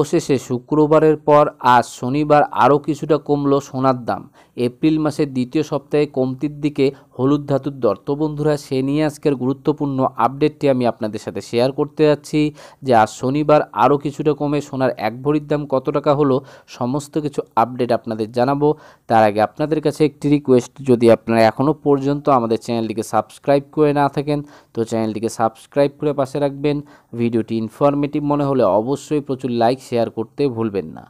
অবশেষে শুক্রবারের পর আজ শনিবার আরও কিছুটা কমলো সোনার দাম। এপ্রিল মাসের দ্বিতীয় সপ্তাহে কমতির দিকে হলুদ ধাতুর দর তো বন্ধুরা, সে নিয়ে আজকের গুরুত্বপূর্ণ আপডেটটি আমি আপনাদের সাথে শেয়ার করতে যাচ্ছি যে আজ শনিবার আরও কিছুটা কমে সোনার এক ভরির দাম কত টাকা হলো, সমস্ত কিছু আপডেট আপনাদের জানাব। তার আগে আপনাদের কাছে একটি রিকোয়েস্ট যদি আপনারা এখনও পর্যন্ত আমাদের চ্যানেলটিকে সাবস্ক্রাইব করে না থাকেন, তো চ্যানেলটিকে সাবস্ক্রাইব করে পাশে রাখবেন। ভিডিওটি ইনফরমেটিভ মনে হলে অবশ্যই প্রচুর লাইক শেয়ার করতে ভুলবেন না।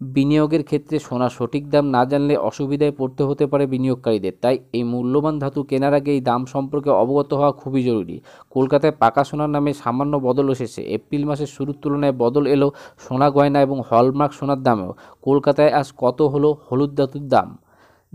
বিনিয়োগের ক্ষেত্রে সোনা সঠিক দাম না জানলে অসুবিধায় পড়তে হতে পারে বিনিয়োগকারীদের। তাই এই মূল্যবান ধাতু কেনার আগে এই দাম সম্পর্কে অবগত হওয়া খুবই জরুরি। কলকাতায় পাকা সোনার নামে সামান্য বদল এসেছে। এপ্রিল মাসের শুরুর তুলনায় বদল এলো সোনা গয়না এবং হলমার্ক সোনার দামেও। কলকাতায় আজ কত হলো হলুদ ধাতুর দাম?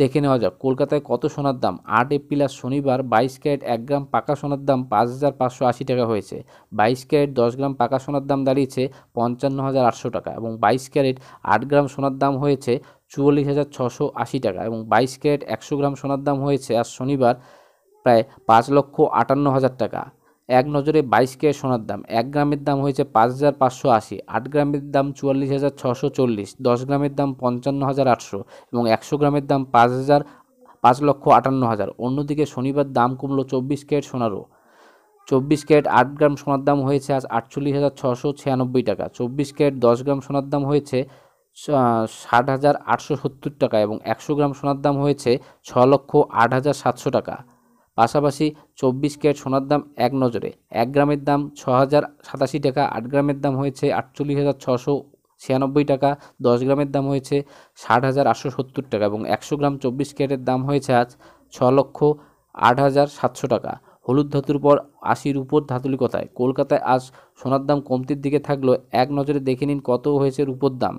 দেখে নেওয়া যাক। কলকাতায় কত সোনার দাম? আট এপ্রিল আর শনিবার বাইশ ক্যারেট এক গ্রাম পাকা সোনার দাম পাঁচ হাজার পাঁচশো আশি টাকা হয়েছে। বাইশ ক্যারেট দশ গ্রাম পাকা সোনার দাম দাঁড়িয়েছে পঞ্চান্ন হাজার আটশো টাকা এবং বাইশ ক্যারেট আট গ্রাম সোনার দাম হয়েছে চুয়াল্লিশ হাজার ছশো আশি টাকা এবং বাইশ ক্যারেট একশো গ্রাম সোনার দাম হয়েছে আর শনিবার প্রায় পাঁচ লক্ষ আটান্ন হাজার টাকা। এক নজরে বাইশ কে সোনার দাম। এক গ্রামের দাম হয়েছে পাঁচ হাজার পাঁচশো আশি, আট গ্রামের দাম চুয়াল্লিশ হাজার ছশো চল্লিশ, দশ গ্রামের দাম পঞ্চান্ন হাজার আটশো এবং একশো গ্রামের দাম পাঁচ হাজার পাঁচ লক্ষ আটান্ন হাজার। অন্যদিকে শনিবার দাম কমলো চব্বিশ ক্যারেট সোনারও। চব্বিশ ক্যারেট আট গ্রাম সোনার দাম হয়েছে আজ আটচল্লিশ হাজার ছশো ছিয়ানব্বই টাকা। চব্বিশ ক্যারেট দশ গ্রাম সোনার দাম হয়েছে ষাট হাজার আটশো সত্তর টাকা এবং একশো গ্রাম সোনার দাম হয়েছে ছ লক্ষ আট হাজার সাতশো টাকা। পাশাপাশি চব্বিশ ক্যারেট সোনার দাম এক নজরে। এক গ্রামের দাম ছ হাজার সাতাশি টাকা, আট গ্রামের দাম হয়েছে আটচল্লিশ হাজার ছশো ছিয়ানব্বই টাকা, দশ গ্রামের দাম হয়েছে ষাট হাজার আটশো সত্তর টাকা এবং একশো গ্রাম চব্বিশ ক্যারেটের দাম হয়েছে আজ ছ লক্ষ আট হাজার সাতশো টাকা। হলুদ ধাতুর পর আশির উপর ধাতুলি কথায় কলকাতায় আজ সোনার দাম কমতির দিকে থাকলেও এক নজরে দেখে নিন কত হয়েছে রূপোর দাম।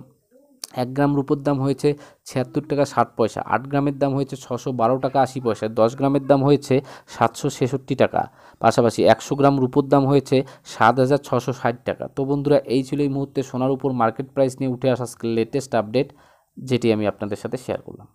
এক গ্রাম রূপোর দাম হয়েছে ছিয়াত্তর টাকা ষাট পয়সা, আট গ্রামের দাম হয়েছে ছশো বারো টাকা আশি পয়সা, দশ গ্রামের দাম হয়েছে সাতশো ছেষট্টি টাকা। পাশাপাশি একশো গ্রাম রূপোর দাম হয়েছে সাত হাজার ছশো ষাট টাকা। তো বন্ধুরা, এই ছিল এই মুহূর্তে সোনার উপর মার্কেট প্রাইস নিয়ে উঠে আসা লেটেস্ট আপডেট যেটি আমি আপনাদের সাথে শেয়ার করলাম।